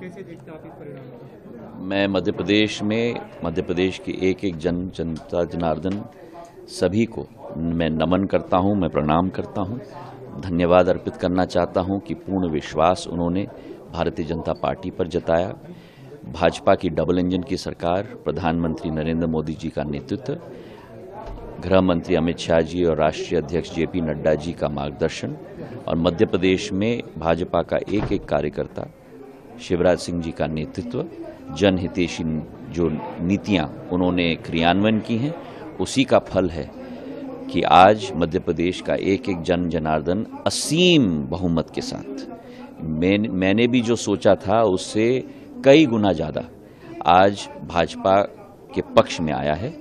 कैसे देखते आप इस परिणाम मैं मध्य प्रदेश में, मध्य प्रदेश के एक एक जन, जनता, जनार्दन सभी को मैं नमन करता हूँ, मैं प्रणाम करता हूँ। धन्यवाद अर्पित करना चाहता हूँ कि पूर्ण विश्वास उन्होंने भारतीय जनता पार्टी पर जताया। भाजपा की डबल इंजन की सरकार, प्रधानमंत्री नरेंद्र मोदी जी का नेतृत्व, गृह मंत्री अमित शाह जी और राष्ट्रीय अध्यक्ष जेपी नड्डा जी का मार्गदर्शन और मध्य प्रदेश में भाजपा का एक एक कार्यकर्ता शिवराज सिंह जी का नेतृत्व जनहितेशी जो नीतियाँ उन्होंने क्रियान्वयन की हैं उसी का फल है कि आज मध्य प्रदेश का एक एक जन जनार्दन असीम बहुमत के साथ। मैं, मैंने भी जो सोचा था उससे कई गुना ज़्यादा आज भाजपा के पक्ष में आया है।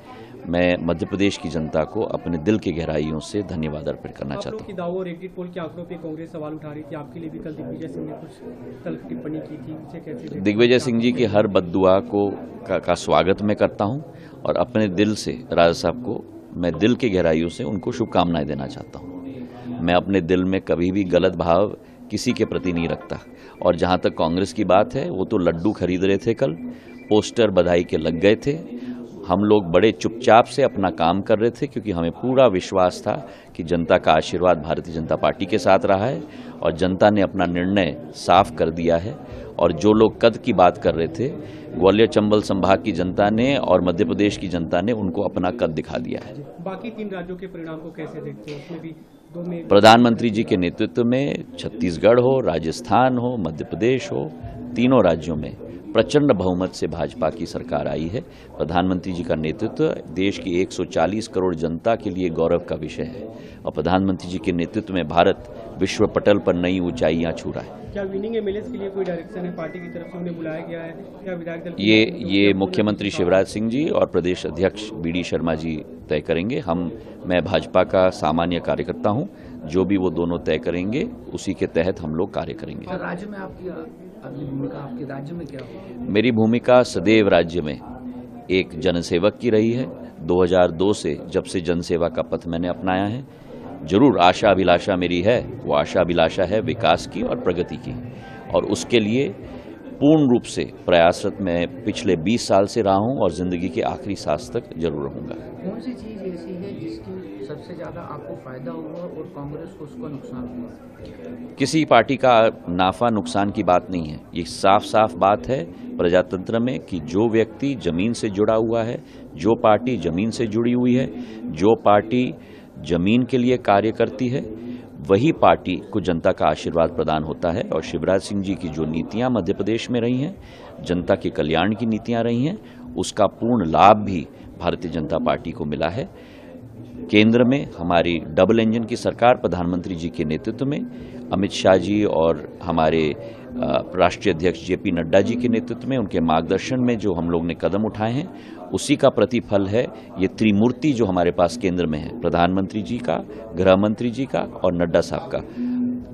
मैं मध्य प्रदेश की जनता को अपने दिल की गहराइयों से धन्यवाद अर्पित करना चाहता हूँ। दावों और एग्जिट पोल के आंकड़ों पे कांग्रेस सवाल उठा रही थी। आपके लिए भी कल दिग्विजय सिंह ने कुछ तल्ख टिप्पणी की थी। कैसे दिग्विजय सिंह जी की हर बददुआ को का, का स्वागत मैं करता हूँ और अपने दिल से राजा साहब को मैं दिल की गहराइयों से उनको शुभकामनाएँ देना चाहता हूँ। मैं अपने दिल में कभी भी गलत भाव किसी के प्रति नहीं रखता। और जहाँ तक कांग्रेस की बात है वो तो लड्डू खरीद रहे थे कल पोस्टर बधाई के लग गए थे। हम लोग बड़े चुपचाप से अपना काम कर रहे थे क्योंकि हमें पूरा विश्वास था कि जनता का आशीर्वाद भारतीय जनता पार्टी के साथ रहा है और जनता ने अपना निर्णय साफ़ कर दिया है। और जो लोग कद की बात कर रहे थे ग्वालियर चंबल संभाग की जनता ने और मध्य प्रदेश की जनता ने उनको अपना कद दिखा दिया है। बाकी तीन राज्यों के परिणाम को कैसे देखते हैं? उसमें भी प्रधानमंत्री जी के नेतृत्व में छत्तीसगढ़ हो राजस्थान हो मध्य प्रदेश हो तीनों राज्यों में प्रचंड बहुमत से भाजपा की सरकार आई है। प्रधानमंत्री जी का नेतृत्व देश की 140 करोड़ जनता के लिए गौरव का विषय है। और प्रधानमंत्री जी के नेतृत्व में भारत विश्व पटल पर नई ऊंचाइयाँ छू रहा है। क्या विनिंग एमएलए के लिए कोई डायरेक्शन है? पार्टी की तरफ़ से उन्हें बुलाया गया है? क्या विधायक दल ये ये मुख्यमंत्री शिवराज सिंह जी और प्रदेश अध्यक्ष बी डी शर्मा जी तय करेंगे। हम मैं भाजपा का सामान्य कार्यकर्ता हूँ। जो भी वो दोनों तय करेंगे उसी के तहत हम लोग कार्य करेंगे। राज्य में आपकी मेरी भूमिका सदैव राज्य में एक जनसेवक की रही है। 2002 से जब से जनसेवा का पथ मैंने अपनाया है, ज़रूर आशा अभिलाषा मेरी है। वो आशा अभिलाषा है विकास की और प्रगति की। और उसके लिए पूर्ण रूप से प्रयासरत मैं पिछले 20 साल से रहा हूँ और ज़िंदगी के आखिरी सांस तक ज़रूर रहूँगा। कौन सी चीज़ ऐसी है जिसकी सबसे ज़्यादा आपको फ़ायदा हुआ और कांग्रेस को उसका नुकसान हुआ? किसी पार्टी का नाफा नुकसान की बात नहीं है। ये साफ़ साफ़ बात है प्रजातंत्र में कि जो व्यक्ति ज़मीन से जुड़ा हुआ है जो पार्टी ज़मीन से जुड़ी हुई है जो पार्टी ज़मीन के लिए कार्य करती है वही पार्टी को जनता का आशीर्वाद प्रदान होता है और शिवराज सिंह जी की जो नीतियाँ मध्य प्रदेश में रही हैं, जनता के कल्याण की नीतियाँ रही हैं, उसका पूर्ण लाभ भी भारतीय जनता पार्टी को मिला है। केंद्र में हमारी डबल इंजन की सरकार, प्रधानमंत्री जी के नेतृत्व में, अमित शाह जी और हमारे राष्ट्रीय अध्यक्ष जेपी नड्डा जी के नेतृत्व में, उनके मार्गदर्शन में जो हम लोग ने कदम उठाए हैं उसी का प्रतिफल है, ये त्रिमूर्ति जो हमारे पास केंद्र में है, प्रधानमंत्री जी का गृह मंत्री जी का और नड्डा साहब का।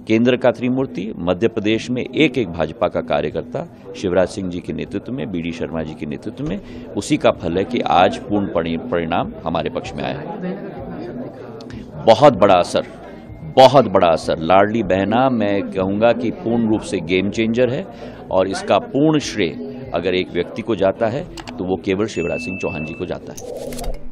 केंद्र का त्रिमूर्ति, मध्य प्रदेश में एक एक भाजपा का कार्यकर्ता, शिवराज सिंह जी के नेतृत्व में, बी डी शर्मा जी के नेतृत्व में, उसी का फल है कि आज पूर्ण परिणाम हमारे पक्ष में आया है। बहुत बड़ा असर, बहुत बड़ा असर। लाडली बहना, मैं कहूँगा कि पूर्ण रूप से गेम चेंजर है और इसका पूर्ण श्रेय अगर एक व्यक्ति को जाता है तो वो केवल शिवराज सिंह चौहान जी को जाता है।